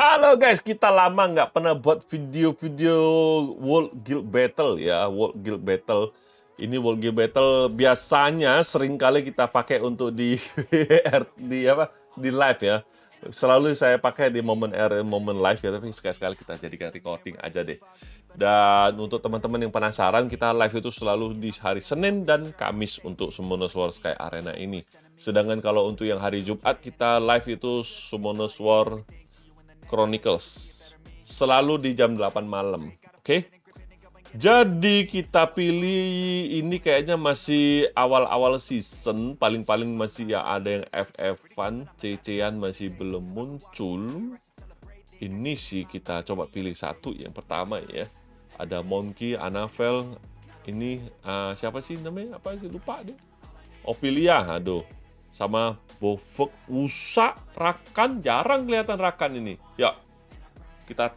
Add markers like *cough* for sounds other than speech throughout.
Halo guys, kita lama nggak pernah buat video-video World Guild Battle ya, World Guild Battle. Ini World Guild Battle biasanya sering kali kita pakai untuk di *laughs* di apa di live ya. Selalu saya pakai di momen R, momen live ya, tapi sekali-sekali kita jadikan recording aja deh. Dan untuk teman-teman yang penasaran, kita live itu selalu di hari Senin dan Kamis untuk Summoners War Sky Arena ini. Sedangkan kalau untuk yang hari Jumat, kita live itu Summoners War Chronicles. Selalu di jam 8 malam. Oke? Okay? Jadi kita pilih ini kayaknya masih awal-awal season, paling-paling masih ya ada yang FF-an, CC-an masih belum muncul. Ini sih kita coba pilih satu yang pertama ya. Ada Monkey, Anavel, ini uh, siapa sih namanya? Apa sih lupa deh. Ophelia, aduh. Sama Bofek, Usa, Rakan, jarang kelihatan Rakan ini. Ya, kita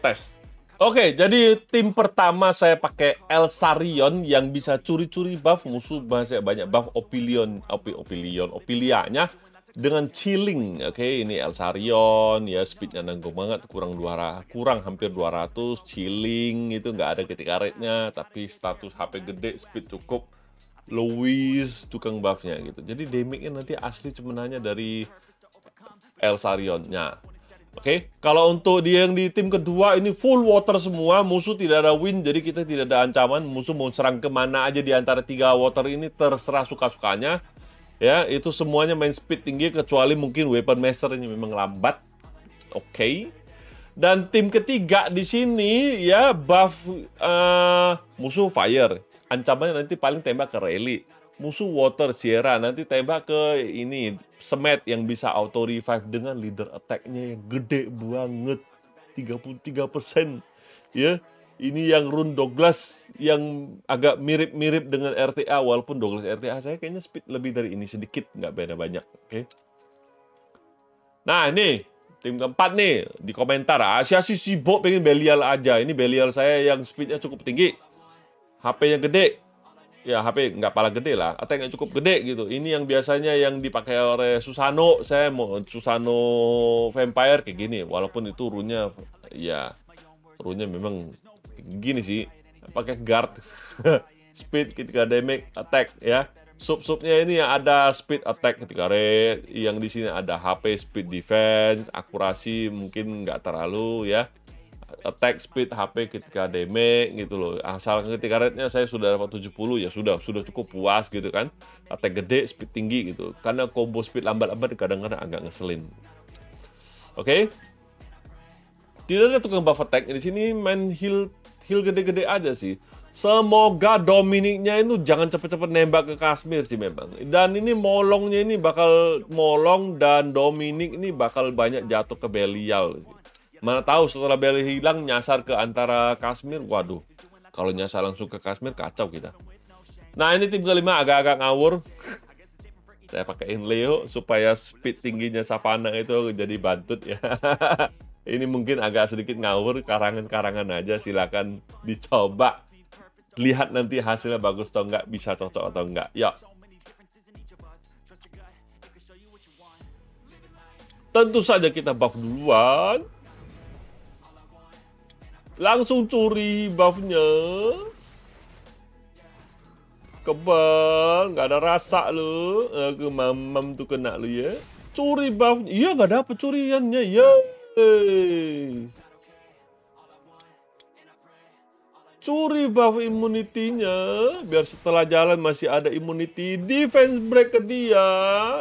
tes. Oke, jadi tim pertama saya pakai Elsarion yang bisa curi-curi buff musuh banyak banyak buff Opilion, Opi, Opilion, Opilianya dengan chilling. Oke, ini Elsarion ya speednya nanggung banget kurang 200, kurang hampir 200 chilling itu nggak ada ketika rate-nya tapi status HP gede speed cukup Louis tukang buffnya gitu. Jadi damage-nya nanti asli cuma hanya dari Elsarionnya. Oke, okay? kalau untuk dia yang di tim kedua ini full water semua, musuh tidak ada win, jadi kita tidak ada ancaman. Musuh mau serang ke mana aja di antara tiga water ini terserah suka-sukanya. Ya, itu semuanya main speed tinggi kecuali mungkin weapon master ini memang lambat. Oke. Okay. Dan tim ketiga di sini ya buff uh, musuh fire. Ancamannya nanti paling tembak ke rally. Musuh Water Sierra nanti tembak ke ini Semet yang bisa auto revive dengan leader attack-nya yang gede banget. 33% ya. Ini yang Rune Douglas yang agak mirip-mirip dengan RTA walaupun Douglas RTA saya kayaknya speed lebih dari ini sedikit nggak beda banyak oke. Okay? nah ini tim keempat nih di komentar Asia si sibuk pengen Belial aja. Ini Belial saya yang speednya cukup tinggi HP yang gede. Ya HP nggak pala gede lah, atau yang cukup gede gitu. Ini yang biasanya yang dipakai oleh Susano, saya mau Susano Vampire kayak gini, walaupun itu runnya ya runnya memang gini sih, pakai guard, *laughs* speed ketika damage, attack ya. Sub-subnya ini yang ada speed attack ketika red, yang di sini ada HP speed defense, akurasi mungkin nggak terlalu ya attack speed HP ketika damage gitu loh. Asal ketika rate-nya saya sudah dapat 70 ya sudah sudah cukup puas gitu kan. Attack gede, speed tinggi gitu. Karena combo speed lambat-lambat kadang-kadang agak ngeselin. Oke. Okay? Tidak ada tukang buff attack. Di sini main heal heal gede-gede aja sih. Semoga Dominiknya itu jangan cepet-cepet nembak ke Kashmir sih memang. Dan ini molongnya ini bakal molong dan Dominik ini bakal banyak jatuh ke Belial. Mana tahu setelah Beli hilang nyasar ke antara Kashmir, waduh. Kalau nyasar langsung ke Kashmir kacau kita. Nah ini tim kelima agak-agak ngawur. Saya pakaiin Leo supaya speed tingginya Sapana itu jadi bantut ya. *laughs* ini mungkin agak sedikit ngawur, karangan-karangan aja silakan dicoba. Lihat nanti hasilnya bagus atau enggak, bisa cocok atau enggak. Yuk. Tentu saja kita buff duluan. Langsung curi buffnya. Kebal, nggak ada rasa lu. Aku mamam tuh kena lu ya. Curi buff, iya nggak dapet curiannya ya. Curi buff immunity-nya biar setelah jalan masih ada immunity defense break ke dia.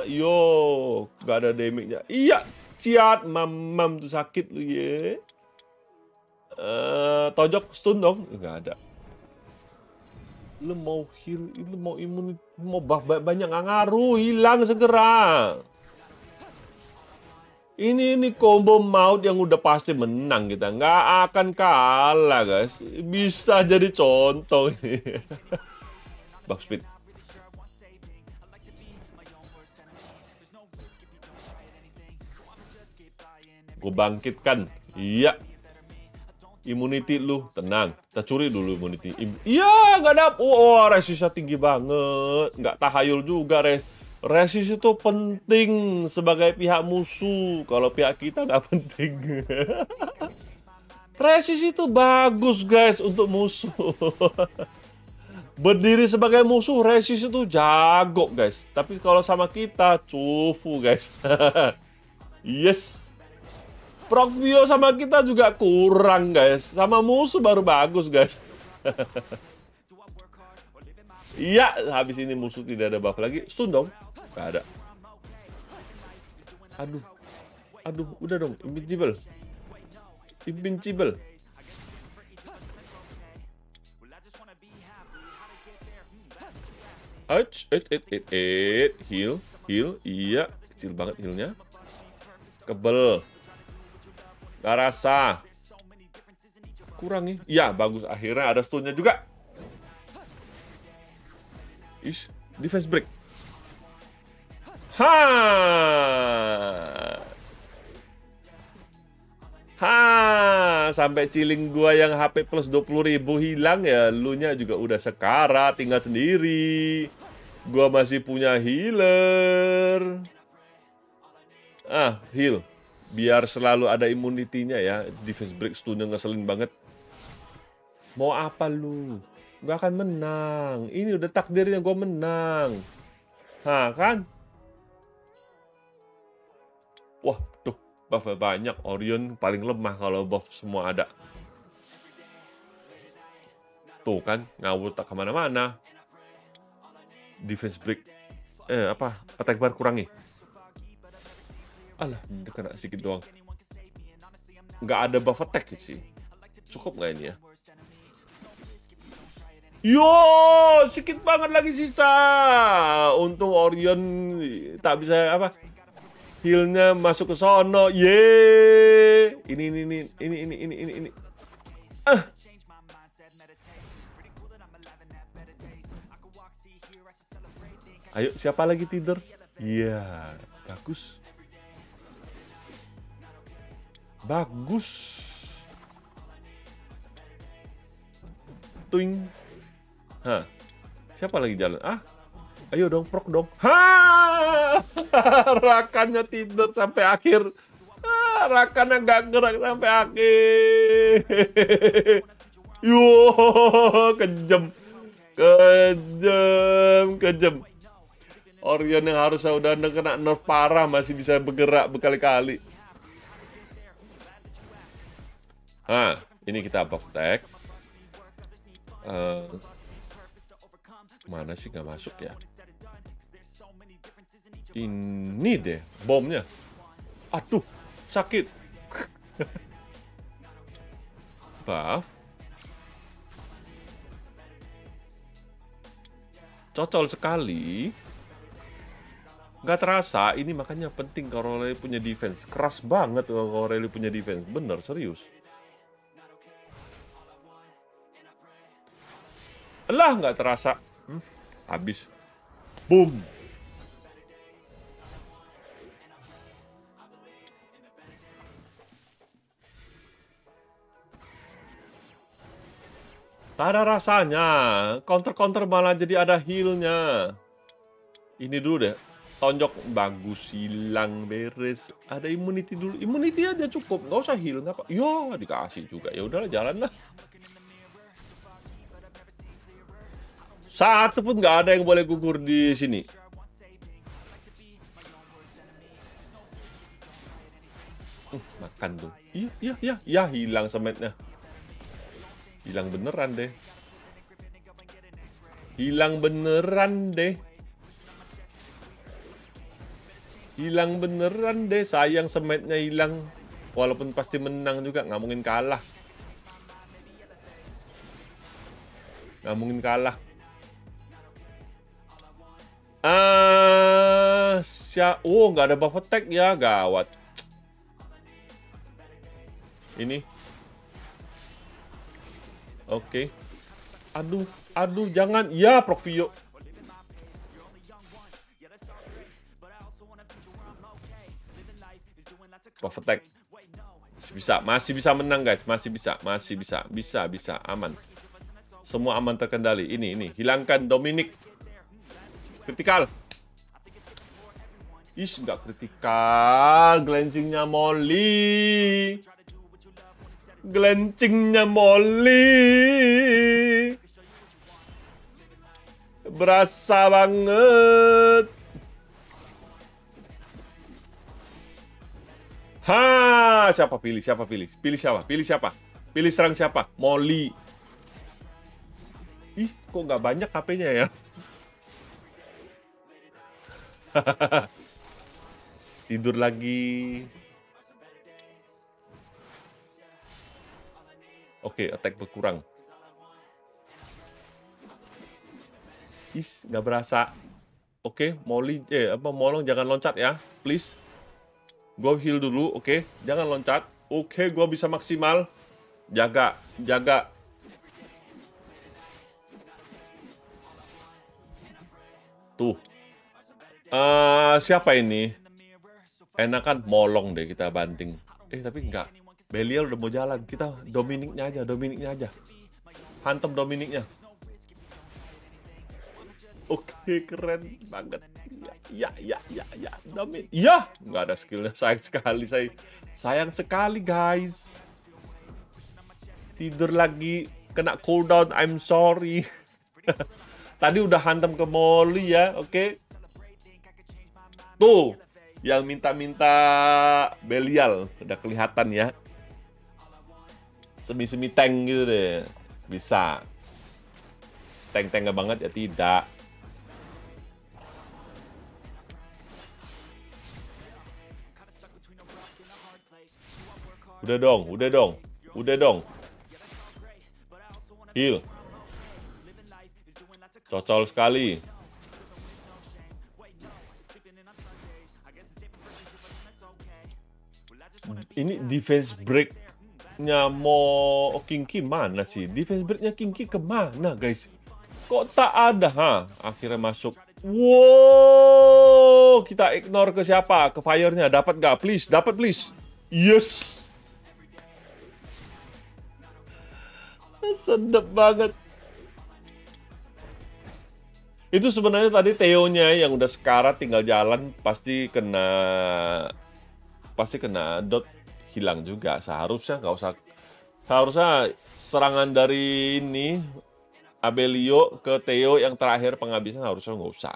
Yo, nggak ada damage-nya. Iya, ciat mamam tuh sakit lu ya. Uh, tojok stun dong. Nggak ada. Lu mau heal lu mau imun mau buff banyak nggak ngaruh hilang segera. Ini ini combo maut yang udah pasti menang kita. Nggak akan kalah guys. Bisa jadi contoh ini. *laughs* Buff speed. Gue bangkitkan. Iya immunity lu tenang kita curi dulu immunity iya nggak dapet oh, oh resistnya tinggi banget nggak tahayul juga res Resist itu penting sebagai pihak musuh. Kalau pihak kita nggak *laughs* penting. Resist itu bagus guys untuk musuh. *laughs* Berdiri sebagai musuh, resist itu jago guys. Tapi kalau sama kita, cufu guys. *laughs* yes. Prof Bio sama kita juga kurang guys. Sama musuh baru bagus guys. *laughs* Iya, habis ini musuh tidak ada buff lagi. Stun dong. Gak ada. Aduh. Aduh, udah dong. Invincible. Invincible. Ouch, it, it, it, it. Heal, heal. Iya, kecil banget healnya. Kebel. Gak rasa. Kurang nih. Iya, bagus. Akhirnya ada stunnya juga. Ish, defense break. Ha! Ha, sampai ciling gua yang HP plus 20 ribu hilang ya, lu nya juga udah sekara, tinggal sendiri. Gua masih punya healer. Ah, heal. Biar selalu ada imunitinya ya. Defense break stunnya ngeselin banget. Mau apa lu? Gak akan menang. Ini udah takdirnya gua menang. Hah, kan? Wah, tuh buff banyak. Orion paling lemah kalau buff semua ada. Tuh kan, ngawur tak ke mana-mana. Defense break. Eh, apa? Attack bar kurangi. Alah, udah kena sedikit doang. Nggak ada buff attack sih. Cukup nggak ini ya? Yo, sedikit banget lagi sisa. Untung Orion tak bisa apa healnya masuk ke sono. Ye. Ini ini ini ini ini ini ini ini. Ah. Ayo, siapa lagi tidur? Iya, bagus. Bagus. Tuing. Hah. Siapa lagi jalan? Ah, Ayo dong, prok dong. Ha! *laughs* Rakannya tidur sampai akhir. Ha, rakannya nggak gerak sampai akhir. *laughs* Yo, kejem. Kejem, kejem. Orion yang harusnya udah kena nerf parah masih bisa bergerak berkali-kali. Nah, ini kita tag. Uh, mana sih nggak masuk ya? Ini deh bomnya. Aduh, sakit. *laughs* Buff. Cocol sekali. Nggak terasa, ini makanya penting kalau Rally punya defense. Keras banget kalau Rally punya defense. Bener, serius. Lah, nggak terasa. Hmm, habis. Boom. Tak ada rasanya. Counter-counter malah jadi ada healnya. Ini dulu deh. Tonjok bagus, hilang, beres. Ada immunity dulu. Immunity aja cukup. Nggak usah heal. Nggak apa. Yo, dikasih juga. Ya udahlah, jalan lah. Satu pun nggak ada yang boleh gugur di sini. Uh, makan tuh. Iya, iya, iya. Ya, hilang semetnya. Hilang beneran deh. Hilang beneran deh. Hilang beneran deh. Sayang semetnya hilang. Walaupun pasti menang juga. Nggak mungkin kalah. Nggak mungkin kalah. Ah, uh, oh nggak ada buff attack ya, gawat. Ini Oke. Aduh, aduh, jangan. Ya, Profio. Buff attack. Masih bisa, masih bisa menang guys, masih bisa, masih bisa, bisa, bisa, aman. Semua aman terkendali. Ini, ini, hilangkan Dominic. Kritikal. Is, nggak kritikal. Glancingnya Molly. Glancingnya Molly. Berasa banget. Ha, siapa pilih? Siapa pilih? Pilih siapa? Pilih siapa? Pilih serang siapa? Molly. Ih, kok nggak banyak HP-nya ya? *laughs* Tidur lagi. Oke, attack berkurang. Is, nggak berasa. Oke, Molly, eh apa Molong jangan loncat ya, please. Gue heal dulu, oke. Jangan loncat. Oke, gue bisa maksimal. Jaga, jaga. Tuh. Uh, siapa ini? Enakan molong deh kita banting. Eh, tapi enggak. Belial udah mau jalan. Kita Dominiknya aja, Dominiknya aja. Hantem Dominiknya. Oke, keren banget. Ya, ya, ya, ya, ya. Domin. Iya, nggak ada skillnya. Sayang sekali, saya. Sayang sekali, guys. Tidur lagi, kena cooldown. I'm sorry. *laughs* Tadi udah hantam ke Molly ya, oke. Okay? Tuh, yang minta-minta Belial. Udah kelihatan ya. Semi-semi tank gitu deh. Bisa. Tank-tank banget ya tidak. Udah dong, udah dong. Udah dong. Heal. Cocol sekali. Ini defense break-nya mau Kingki mana sih? Defense break-nya Kingki ke mana guys? Kok tak ada ha? Akhirnya masuk. Wow, kita ignore ke siapa? Ke fire-nya. Dapat gak? Please, dapat please. Yes. *laughs* Sedap banget. Itu sebenarnya tadi Theo-nya yang udah sekarat tinggal jalan pasti kena pasti kena dot hilang juga. Seharusnya nggak usah seharusnya serangan dari ini Abelio ke Theo yang terakhir penghabisan harusnya nggak usah.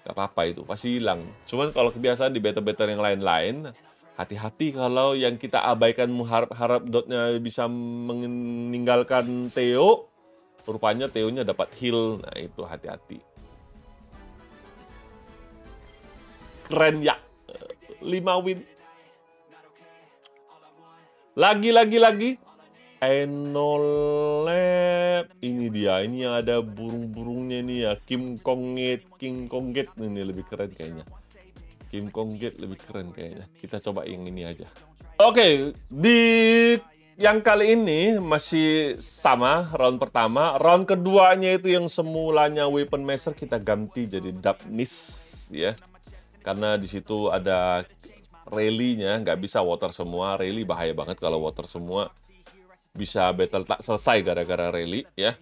Gak apa-apa itu, pasti hilang. Cuman kalau kebiasaan di beta-beta yang lain-lain, hati-hati kalau yang kita abaikan harap-harap dotnya bisa meninggalkan Theo, rupanya Theo-nya dapat heal. Nah itu hati-hati. Keren ya. 5 win. Lagi, lagi, lagi. Enolep. Ini dia. Ini yang ada burung-burungnya nih ya. Kim Konget, King Konget. Ini lebih keren kayaknya. Kim Konget lebih keren kayaknya. Kita coba yang ini aja. Oke, okay, di yang kali ini masih sama round pertama. Round keduanya itu yang semulanya Weapon Master kita ganti jadi Dapnis ya. Karena di situ ada rally-nya nggak bisa water semua. Rally bahaya banget kalau water semua. Bisa battle tak selesai gara-gara rally ya.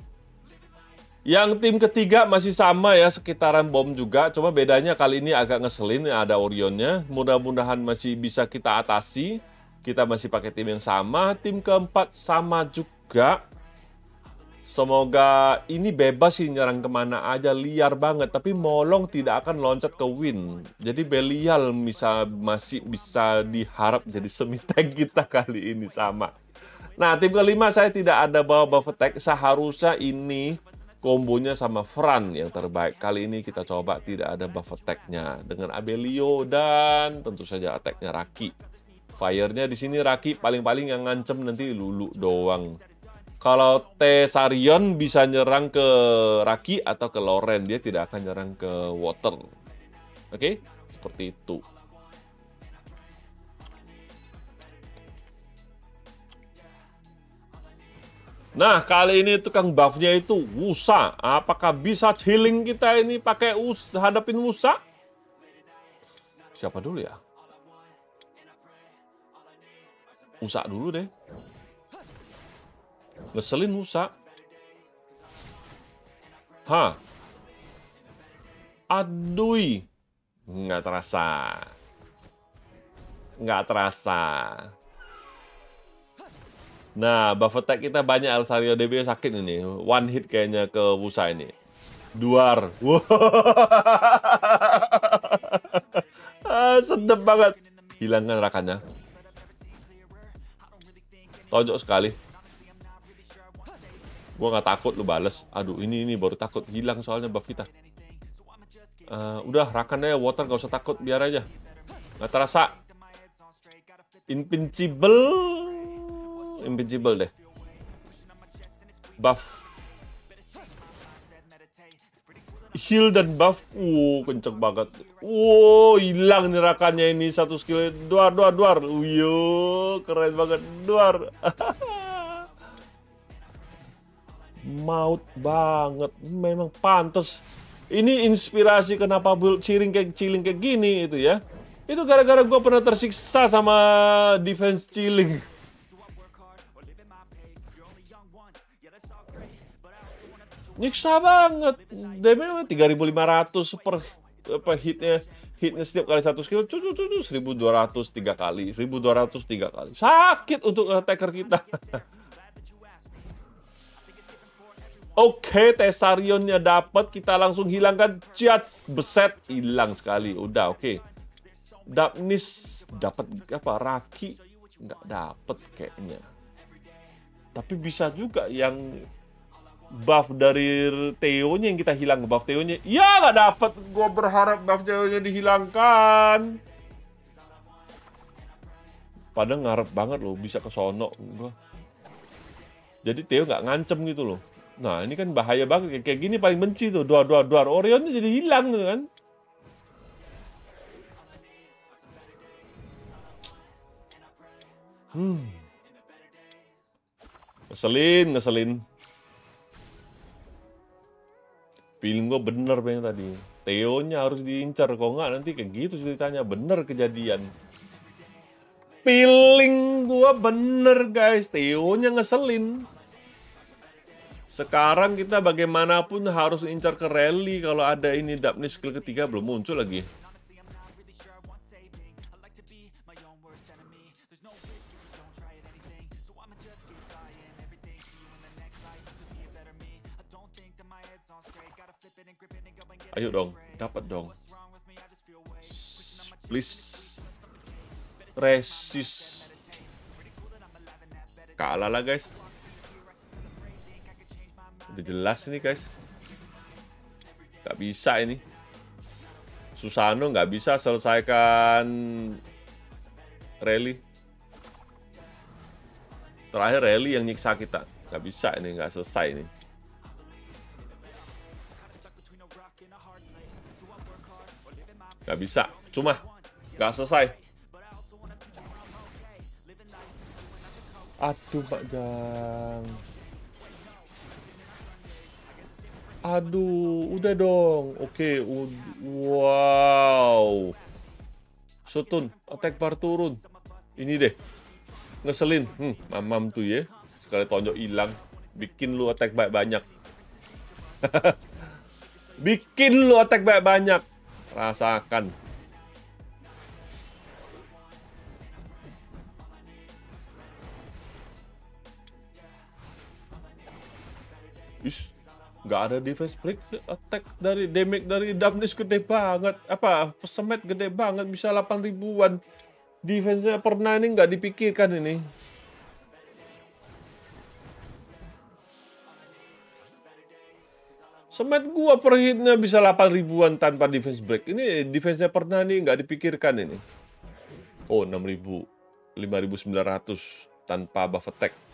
Yang tim ketiga masih sama ya, sekitaran bom juga. Cuma bedanya kali ini agak ngeselin, ada Orionnya. Mudah-mudahan masih bisa kita atasi. Kita masih pakai tim yang sama. Tim keempat sama juga. Semoga ini bebas sih nyerang ke mana aja, liar banget. Tapi Molong tidak akan loncat ke win. Jadi Belial bisa, masih bisa diharap jadi semi tank kita kali ini sama. Nah, tim kelima saya tidak ada bawa buff attack. Seharusnya ini kombonya sama Fran yang terbaik. Kali ini kita coba tidak ada buff attack-nya. Dengan Abelio dan tentu saja attack-nya Raki. Fire-nya di sini Raki paling-paling yang ngancem nanti Lulu doang. Kalau Tesarion bisa nyerang ke Raki atau ke Loren, dia tidak akan nyerang ke Water. Oke, okay? seperti itu. Nah, kali ini tukang buffnya itu Wusa. Apakah bisa healing kita ini pakai us hadapin Wusa? Siapa dulu ya? Usa dulu deh. Ngeselin Musa. Hah. Adui. Nggak terasa. Nggak terasa. Nah, buff attack kita banyak Alsario DB sakit ini. One hit kayaknya ke Wusa ini. Duar. Wow. *laughs* ah, sedep banget. Hilangkan rakannya. Tonjok sekali. Gua nggak takut lu bales. Aduh, ini ini baru takut. Hilang soalnya buff kita. Uh, udah, rakannya water gak usah takut. Biar aja. Nggak terasa. Invincible invincible deh. Buff. Heal dan buff. Uh, kenceng banget. Wow, hilang nih rakannya ini satu skill. Duar, duar, duar. Uyo, keren banget. Duar. *laughs* Maut banget. Memang pantas. Ini inspirasi kenapa build chilling kayak chilling kayak gini itu ya. Itu gara-gara gue pernah tersiksa sama defense chilling. nyiksa banget. Damage 3500 per apa hitnya hitnya setiap kali satu skill cucu cucu 1200 tiga kali 1200 tiga kali sakit untuk attacker kita *laughs* Oke, Tesarionnya dapat, kita langsung hilangkan cat beset hilang sekali. Udah, oke. Okay. Dapnis dapat apa? Raki nggak dapat kayaknya. Tapi bisa juga yang buff dari Theo-nya yang kita hilang buff Theo-nya. Ya nggak dapet. Gue berharap buff Theo-nya dihilangkan. Padahal ngarep banget loh bisa ke sono. Jadi Theo nggak ngancem gitu loh. Nah ini kan bahaya banget. Kayak gini paling benci tuh. Dua dua dua Orionnya jadi hilang gitu kan. Hmm. Ngeselin, ngeselin. feeling gue bener pengen tadi Theo-nya harus diincar kok nggak nanti kayak gitu ceritanya bener kejadian feeling gue bener guys Theo-nya ngeselin sekarang kita bagaimanapun harus incar ke rally kalau ada ini Dapnis skill ketiga belum muncul lagi Ayo dong, dapat dong. Please. Resist. Kalah lah guys. Udah jelas ini guys. Gak bisa ini. Susano nggak bisa selesaikan rally. Terakhir rally yang nyiksa kita. Gak bisa ini, nggak selesai ini. Gak bisa. Cuma. Gak selesai. Aduh, Pak Gang. Aduh, udah dong. Oke, wow. Sutun, attack bar turun. Ini deh. Ngeselin. Hmm, mamam tuh ya. Sekali tonjok hilang. Bikin lu attack banyak. *laughs* Bikin lu attack banyak. Rasakan. Is, nggak ada defense break attack dari damage dari Damnis gede banget. Apa pesemet gede banget bisa 8 ribuan. Defense-nya pernah ini nggak dipikirkan ini. Semet gua per hitnya bisa 8 ribuan tanpa defense break. Ini defense-nya pernah nih nggak dipikirkan ini. Oh, 6000. 5900 tanpa buff attack.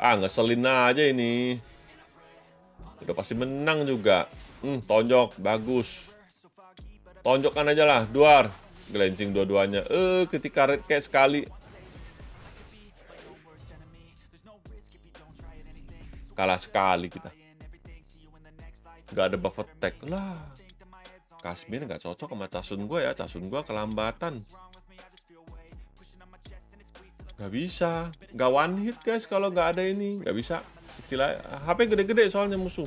Ah, ngeselin aja ini. Udah pasti menang juga. Hmm, tonjok. Bagus. Tonjokkan aja lah. Duar. Glancing dua-duanya. Eh, ketika red kayak sekali. Kalah sekali kita. Gak ada buff attack lah. Kasmir gak cocok sama Casun gue ya. Casun gue kelambatan. Gak bisa. Gak one hit guys kalau gak ada ini. Gak bisa. istilah HP gede-gede soalnya musuh.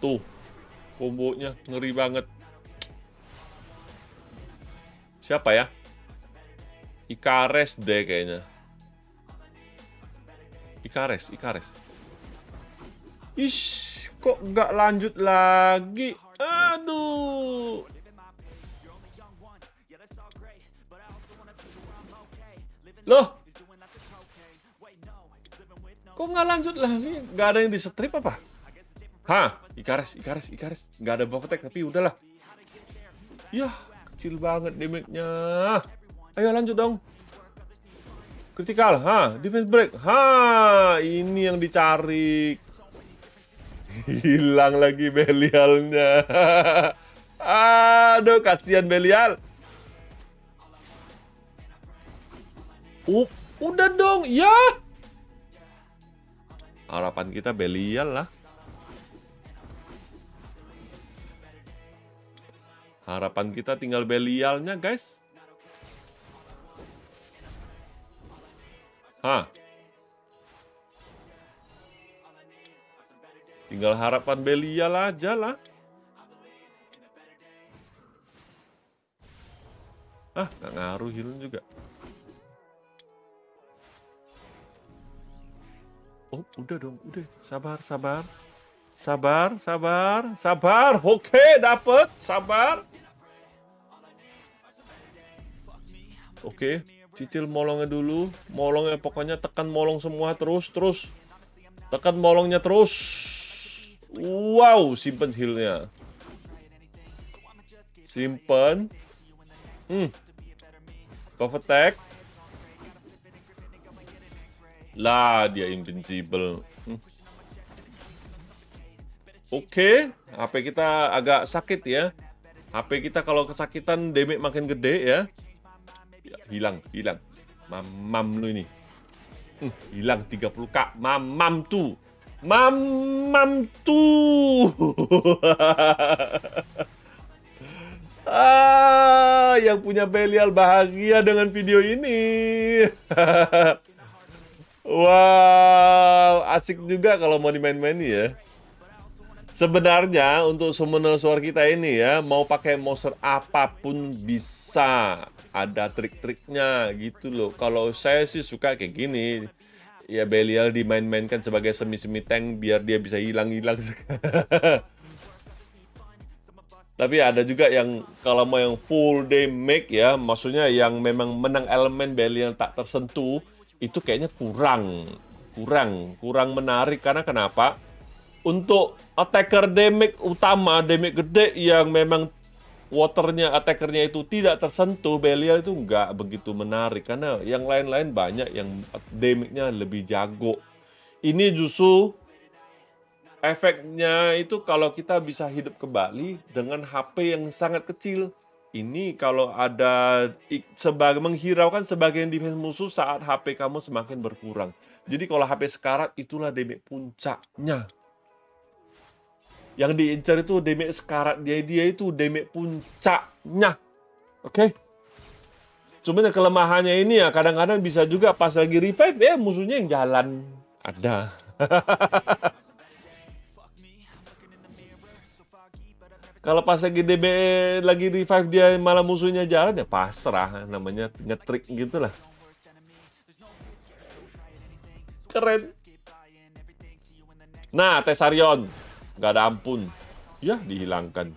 Tuh, kombonya ngeri banget. Siapa ya? Ikares deh kayaknya. Ikares, Ikares. Ish, kok nggak lanjut lagi? Aduh. Loh, kok nggak lanjut lagi? Nggak ada yang di strip apa? Hah, Ikares, Ikares, Ikares. Nggak ada buff attack, tapi udahlah. Yah, kecil banget damage-nya. Ayo lanjut dong. Critical, ha, defense break, ha, ini yang dicari. Hilang lagi Belialnya. *laughs* Aduh, kasihan Belial. Up, udah dong, ya. Harapan kita Belial lah. Harapan kita tinggal Belialnya, guys. Hah? Tinggal harapan Belial aja lah. Ah, nggak ngaruh Hilun juga. Oh, udah dong, udah. Sabar, sabar. Sabar, sabar, sabar. Oke, dapet. Sabar. Oke, cicil molongnya dulu. Molongnya pokoknya tekan molong semua terus, terus. Tekan molongnya terus. Wow, simpen healnya. Simpen. Hmm. Buff attack. Lah, dia invincible. Hmm. Oke, okay. HP kita agak sakit ya. HP kita kalau kesakitan damage makin gede ya. ya hilang, hilang. Mamam lu ini. Hmm, hilang 30k. Mamam tuh. Mamam tuh. *laughs* ah, yang punya Belial bahagia dengan video ini. *laughs* Wow, asik juga kalau mau dimain-main ya. Sebenarnya untuk summoner suara kita ini ya, mau pakai monster apa pun bisa. Ada trik-triknya gitu loh. Kalau saya sih suka kayak gini. Ya Belial dimain-mainkan sebagai semi-semi tank biar dia bisa hilang-hilang. *laughs* Tapi ada juga yang kalau mau yang full damage ya, maksudnya yang memang menang elemen Belial tak tersentuh, itu kayaknya kurang kurang kurang menarik. Karena kenapa? Untuk attacker damage utama damage gede yang memang waternya attackernya itu tidak tersentuh Belial itu nggak begitu menarik. Karena yang lain-lain banyak yang damage-nya lebih jago. Ini justru efeknya itu kalau kita bisa hidup kembali dengan HP yang sangat kecil ini kalau ada sebagai menghiraukan sebagian defense musuh saat HP kamu semakin berkurang. Jadi kalau HP sekarat itulah damage puncaknya. Yang diincar itu damage sekarat dia dia itu damage puncaknya. Oke. Okay? Cuman kelemahannya ini ya kadang-kadang bisa juga pas lagi revive ya musuhnya yang jalan. Ada. *laughs* Kalau pas lagi DB lagi revive dia malah musuhnya jalan ya pasrah namanya ngetrik gitulah. Keren. Nah, Tesarion nggak ada ampun. Ya, dihilangkan.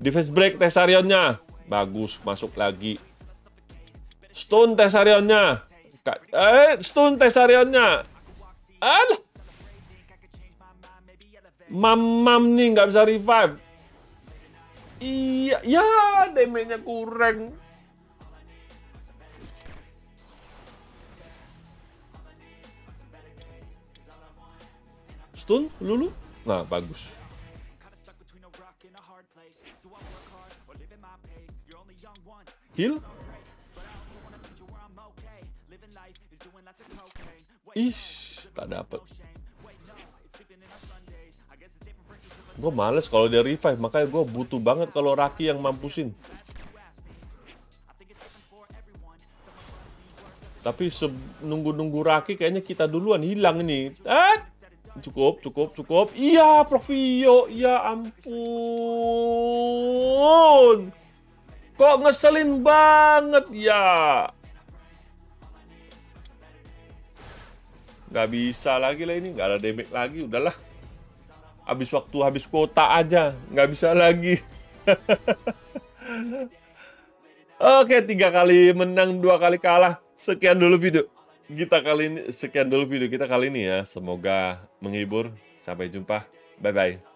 Defense break Tesarionnya. Bagus, masuk lagi. Stun Tesarionnya. Eh, stun Tesarionnya. Alah. Mam-mam nih nggak bisa revive. Iya, ya damage-nya kurang. Stun, lulu. Nah, bagus. Heal. Ih, tak dapat. Gue males kalau dia revive, makanya gue butuh banget kalau Raki yang mampusin. Tapi nunggu-nunggu Raki kayaknya kita duluan hilang ini. Eh, cukup, cukup, cukup. Iya, Profio. Ya ampun. Kok ngeselin banget ya. Gak bisa lagi lah ini, gak ada damage lagi, udahlah. Habis waktu, habis kuota aja, gak bisa lagi. *laughs* Oke, tiga kali menang, dua kali kalah. Sekian dulu video kita kali ini. Sekian dulu video kita kali ini ya. Semoga menghibur. Sampai jumpa. Bye-bye.